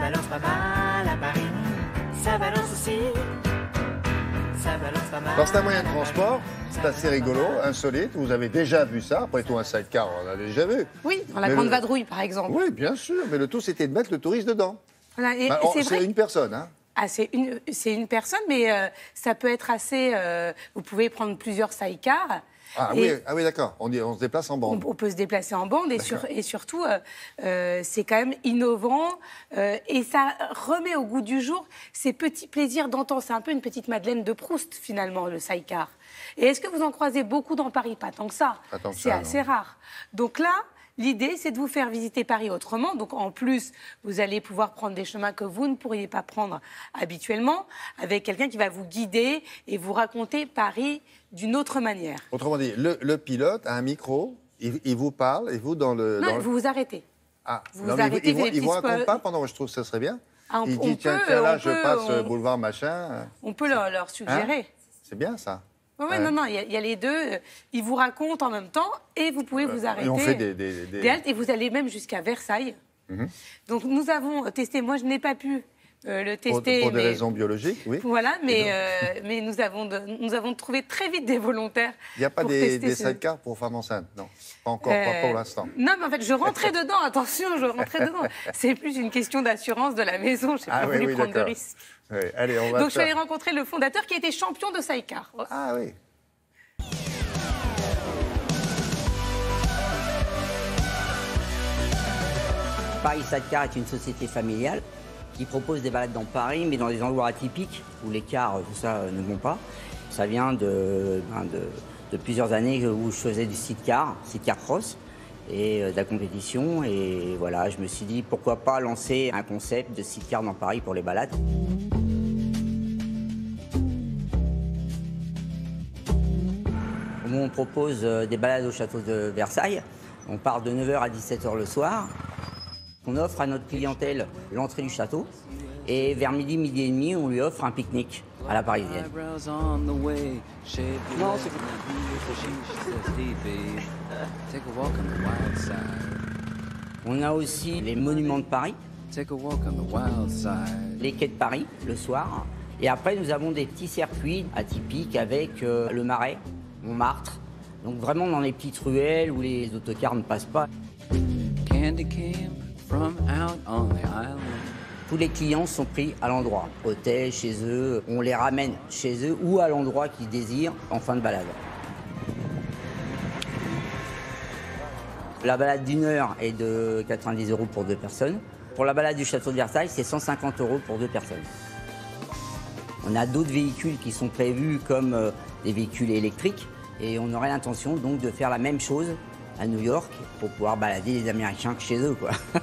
balance pas mal à Paris. Ça balance aussi. Ça balance pas mal. Alors c'est un moyen de transport, c'est assez rigolo, insolite. Vous avez déjà vu ça. Après tout, un sidecar, on l'a déjà vu. Oui, dans la Mais Grande le- Vadrouille, par exemple. Oui, bien sûr. Mais le tout, c'était de mettre le touriste dedans. Voilà, et Bah, et c'est vrai c'est une personne, hein. Ah, c'est une, c'est une personne, mais euh, ça peut être assez. euh, vous pouvez prendre plusieurs sidecars. Ah oui, ah oui d'accord. On, se déplace en bande. on peut se déplacer en bande et, sur- et surtout, euh, euh, c'est quand même innovant euh, et ça remet au goût du jour ces petits plaisirs d'antan. C'est un peu une petite Madeleine de Proust, finalement, le sidecar. Et est-ce que vous en croisez beaucoup dans Paris? Pas tant que ça. Pas tant que C'est ça, assez rare. Donc là, l'idée, c'est de vous faire visiter Paris autrement. Donc en plus, vous allez pouvoir prendre des chemins que vous ne pourriez pas prendre habituellement, avec quelqu'un qui va vous guider et vous raconter Paris d'une autre manière. Autrement dit, le, le pilote a un micro, il, il vous parle, et vous dans le. Non, dans le- vous vous arrêtez. Ah, vous non, il, arrêtez, il, vous- il vous raconte pas pendant, je trouve que ça serait bien. Ah, on- il on dit tiens, peut, tiens, là, je peut, passe on- boulevard machin. On peut leur, leur suggérer. C'est bien ça. Oui, Ouais. non, non, il y, a- il y a les deux. Ils vous racontent en même temps et vous pouvez vous arrêter. Et on fait des. des- des- des haltes et vous allez même jusqu'à Versailles. Mhm. Donc nous avons testé. Moi, je n'ai pas pu euh, le pour, tester. pour des mais- raisons biologiques, oui. Voilà, mais, euh, mais nous, avons de- nous avons trouvé très vite des volontaires. Il n'y a pas pour des, des ce- sidecars pour femmes enceintes, non. Pas encore, pas Euh, pour l'instant. Non, mais en fait, je rentrais dedans, attention, je rentrais dedans. C'est plus une question d'assurance de la maison, je n'ai Ah pas oui, voulu oui, prendre de risques. Oui, Allez, on va Donc je suis allée rencontrer le fondateur qui était champion de sidecar. Ah oui. Paris Sidecar est une société familiale qui propose des balades dans Paris, mais dans des endroits atypiques où les cars, tout ça, euh, ne vont pas. Ça vient de, ben, de plusieurs années où je faisais du sidecar, sidecar cross, et euh, de la compétition. Et voilà, je me suis dit pourquoi pas lancer un concept de sidecar dans Paris pour les balades. Nous, on propose euh, des balades au château de Versailles. On part de 9h à 17h le soir. On offre à notre clientèle l'entrée du château. Et vers midi, midi et demi, on lui offre un pique-nique à la parisienne. On the way, shade Non, blue, c'est- she says, "Hey, babe, take a on aussi les monuments de Paris, Take a walk on the wild side. les quais de Paris le soir. Et après, nous avons des petits circuits atypiques avec euh, le Marais, Montmartre. Donc vraiment dans les petites ruelles où les autocars ne passent pas. Candy came Tous les clients sont pris à l'endroit, hôtel, chez eux. On les ramène chez eux ou à l'endroit qu'ils désirent en fin de balade. La balade d'une heure est de 90 euros pour deux personnes. Pour la balade du château de Versailles, c'est 150 euros pour deux personnes. On a d'autres véhicules qui sont prévus comme euh, des véhicules électriques et on aurait l'intention donc de faire la même chose à New York pour pouvoir balader les Américains que chez eux. Quoi.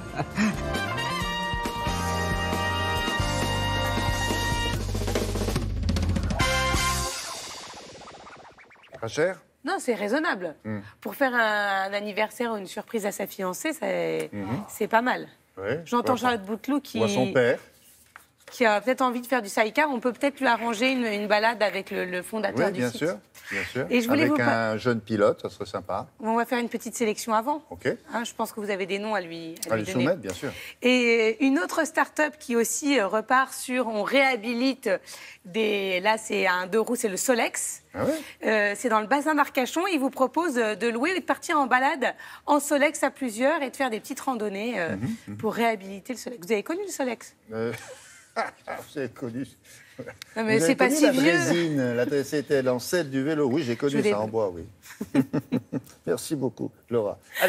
Pas cher? Non, c'est raisonnable. Hmm. Pour faire un, un anniversaire ou une surprise à sa fiancée, c'est c'est pas mal. J'entends Charlotte Bouteloup qui, Ou à son père. Qui a peut-être envie de faire du sidecar. On peut peut-être lui arranger une, une balade avec le, le fondateur Oui, du bien site. sûr. Bien sûr. Et je voulais Avec vous un jeune pilote, ça serait sympa. On va faire une petite sélection avant. OK. Hein, je pense que vous avez des noms à lui, à À lui lui donner. soumettre, bien sûr. Et une autre start-up qui aussi euh, repart sur, on réhabilite des, là c'est un deux roues, c'est le Solex. Ah ouais Euh, c'est dans le bassin d'Arcachon. Il vous propose euh, de louer et de partir en balade en Solex à plusieurs et de faire des petites randonnées euh, Mhm, pour réhabiliter le Solex. Vous avez connu le Solex? Euh, Avez connu. Non, mais Vous c'est avez pas connu si la vieux. C'était l'ancêtre du vélo. Oui, j'ai connu ça en bois, oui. Merci beaucoup, Laura. Allez.